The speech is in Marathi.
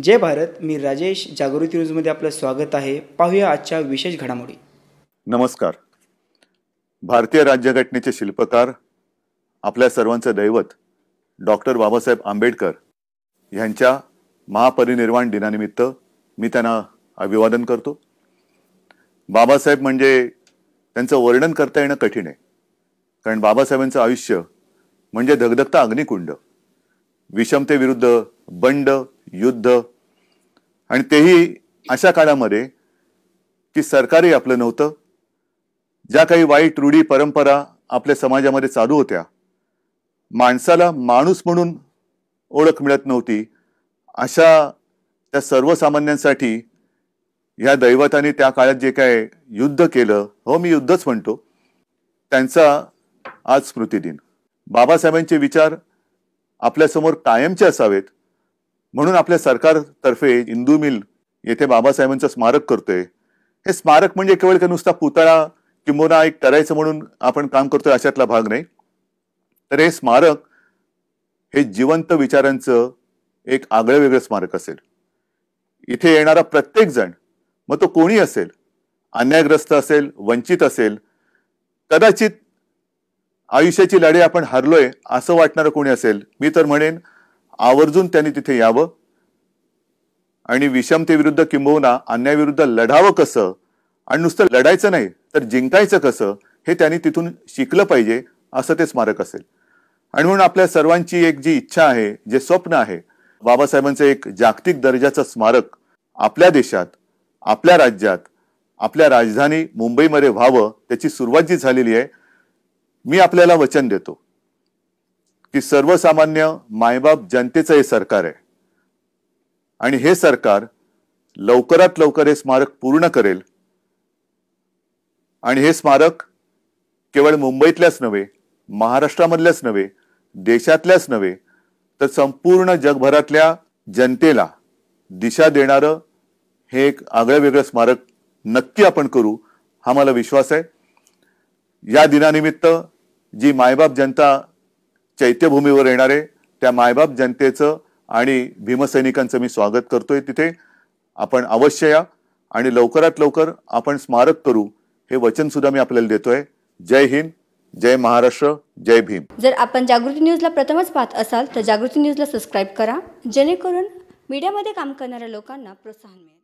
जय भारत मी राजेश. जागृती न्यूजमध्ये आपलं स्वागत आहे. पाहूया आजच्या विशेष घडामोडी. नमस्कार. भारतीय राज्यघटनेचे शिल्पकार आपल्या सर्वांचं दैवत डॉक्टर बाबासाहेब आंबेडकर यांच्या महापरिनिर्वाण दिनानिमित्त मी त्यांना अभिवादन करतो. बाबासाहेब म्हणजे त्यांचं वर्णन करता येणं कठीण आहे. कारण बाबासाहेबांचं आयुष्य म्हणजे धगधगता अग्निकुंड विषमतेविरुद्ध बंड युद्ध आणि तेही अशा काळामध्ये की सरकारही आपलं नव्हतं. ज्या काही वाईट रूढी परंपरा आपल्या समाजामध्ये चालू होत्या माणसाला माणूस म्हणून ओळख मिळत नव्हती. अशा त्या सर्वसामान्यांसाठी ह्या दैवताने त्या काळात जे काय युद्ध केलं हो मी युद्धच म्हणतो त्यांचा आज स्मृतिदिन. बाबासाहेबांचे विचार आपल्यासमोर कायमचे असावेत. म्हणून आपल्या सरकारतर्फे इंदू मिल येथे बाबासाहेबांचं स्मारक करतोय. हे स्मारक म्हणजे केवळ का नुसता पुतळा किंबोना एक करायचं म्हणून आपण काम करतोय अशातला भाग नाही. तर हे स्मारक हे जिवंत विचारांचं एक आगळं वेगळं स्मारक असेल. इथे येणारा प्रत्येक जण मग तो कोणी असेल? अन्यायग्रस्त असेल वंचित असेल? कदाचित आयुष्याची लढाई आपण हरलोय असं वाटणारं कोणी असेल? मी तर म्हणेन आवर्जून त्यांनी तिथे यावं. आणि विषमतेविरुद्ध किंबहुना अन्यायाविरुद्ध लढावं कसं? आणि नुसतं लढायचं नाही तर जिंकायचं कसं? हे त्यांनी तिथून शिकलं पाहिजे असं ते स्मारक असेल. आणि म्हणून आपल्या सर्वांची एक जी इच्छा आहे जे स्वप्न आहे बाबासाहेबांचं एक जागतिक दर्जाचं स्मारक आपल्या देशात आपल्या राज्यात आपल्या राजधानी मुंबईमध्ये व्हावं त्याची सुरुवात जी झालेली आहे मी आपल्याला वचन देतो. की सर्वसामान्य मायबाप जनतेचं हे सरकार आहे. आणि हे सरकार लवकरात लवकर हे स्मारक पूर्ण करेल. आणि हे स्मारक केवळ मुंबईतल्याच नव्हे महाराष्ट्रामधल्याच नव्हे देशातल्याच नव्हे तर संपूर्ण जगभरातल्या जनतेला दिशा देणारं हे एक आगळं वेगळं स्मारक नक्की आपण करू हा मला विश्वास आहे. या दिनानिमित्त जी मायबाप जनता चैत्यभूमीवर येणारे त्या मायबाप जनतेचं आणि भीमसैनिकांचं मी स्वागत करतोय तिथे. आपण अवश्य या आणि लवकरात लवकर आपण स्मारक करू हे वचन सुद्धा मी आपल्याला देतोय. जय हिंद जय महाराष्ट्र जय भीम. जर आपण जागृती न्यूजला प्रथमच पाहत असाल तर जागृती न्यूजला सबस्क्राईब करा जेणेकरून मीडियामध्ये काम करणाऱ्या लोकांना प्रोत्साहन मिळेल.